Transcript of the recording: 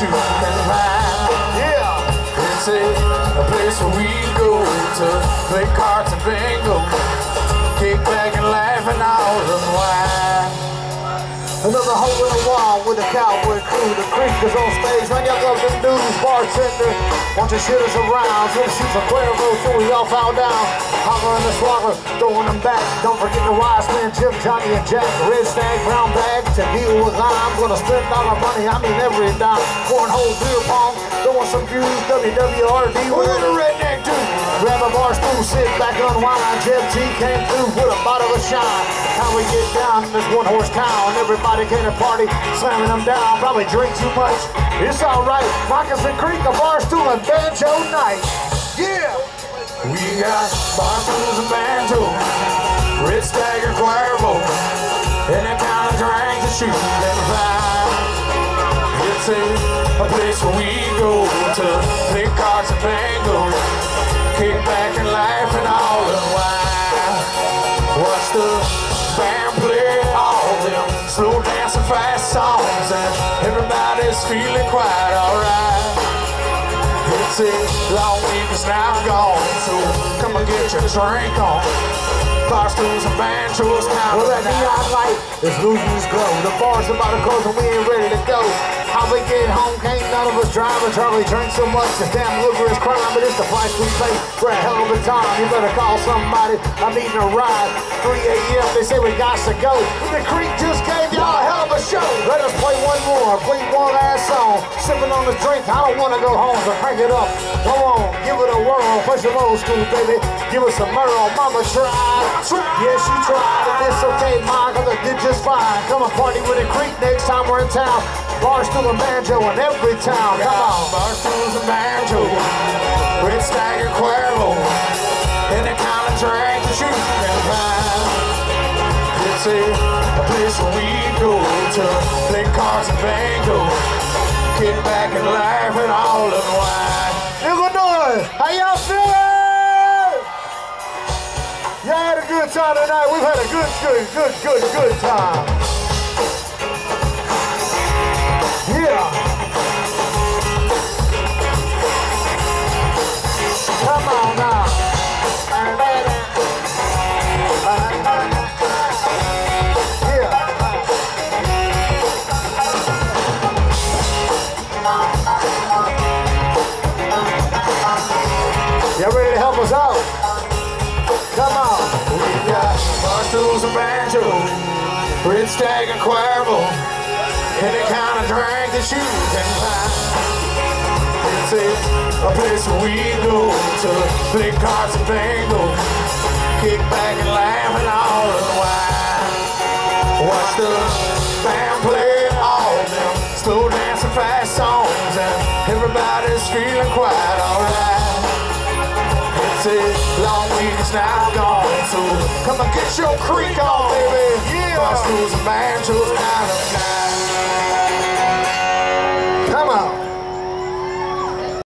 It's a place where we go to play cards and bingo, Another hole in the wall with a cowboy crew. The creek is on stage. Man, y'all love them dudes, bartender. Bunch of shitters around. So the shoots a Cuervo till we all fall down. Holler in the swagger, throwing them back. Don't forget the wise men, Jim, Johnny, and Jack. Red stag, brown bag, to deal with I'm gonna spend all my money, I mean every dime. Cornhole, beer pong, throwing some views, WWRD. We're the redneck dude. Grab a bar stool, sit back, unwind. Jeb T came through with a bottle of shine. How we get this one horse town. Everybody came to party, slamming them down. Probably drink too much. It's alright. Moccasin Creek, a bar stool, and banjo night. Yeah! We got barstools and banjo, red stagger and that kind of drink that you can find. It's a, a place where we go to play cards and bingo, kick back and laugh and all the while. Watch the band feeling quite alright. It's a long evening's now gone, so come and get your drink on. Barstools and banjos kind Well, that neon light is losing its glow. The bar's about to close and we ain't ready to go. How we get home, can't drive. Charlie drank so much, the damn liver is. But it's the price we pay for a hell of a time. You better call somebody. I'm needing a ride. 3 a.m. They say we got to go. The creek just gave y'all a hell of a show. Let us play one more, play one last song. Sipping on the drink, I don't want to go home, so crank it up. Come on, give it a whirl. Play some old school, baby. Give us some Merle. Mama tried. Yes, she tried. And it's okay, Ma, cause I did just fine. Come and party with the creek next time we're in town. Barstool and banjo in every town. Come on. Barstools and banjos, red stagger Cuervo, and that kind of drink that you can find. It's a, a place where we go to play cards and bingo, kick back and laugh and all unwind. Illinois, how y'all feeling? Y'all had a good time tonight. We've had a good, good, good, good, good time. Help us out? Come on. We got barstools and banjos, red stagger Cuervo, any kind of drink that you can find. It's a, a place we go to play cards and bingo, kick back and laugh and all unwind. Watch the band play all them slow dancing fast songs, and everybody's feeling quite alright. It's long week now gone, so come and get your creek on, baby. Yeah. Barstools and banjos kind of night.